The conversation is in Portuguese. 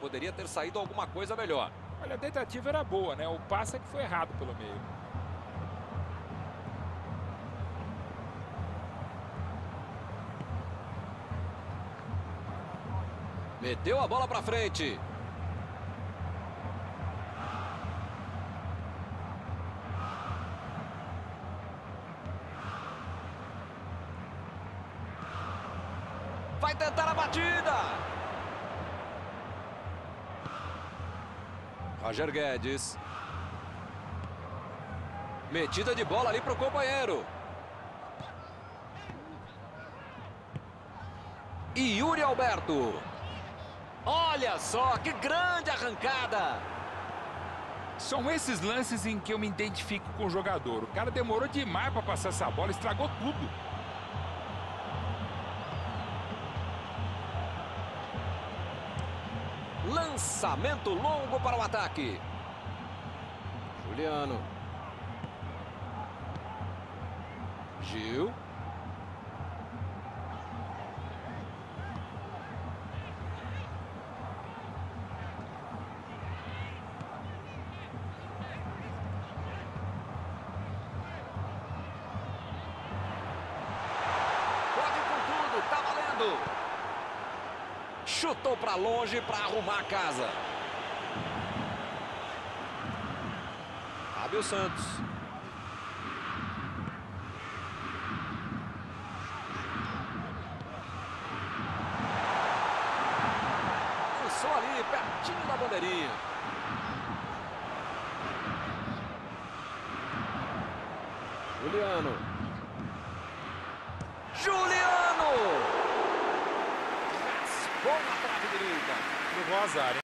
Poderia ter saído alguma coisa melhor. Olha, a tentativa era boa, né? O passe é que foi errado pelo meio. Meteu a bola pra frente. Vai tentar a batida. Roger Guedes. Metida de bola ali pro companheiro. E Yuri Alberto. Olha só, que grande arrancada! São esses lances em que eu me identifico com o jogador. O cara demorou demais para passar essa bola, estragou tudo. Lançamento longo para o ataque. Juliano. Gil. Pode com tudo, tá valendo. Chutou para longe para arrumar a casa. Fábio Santos. Lançou ali, pertinho da bandeirinha. Juliano. Na trave direita. Levou azar, hein?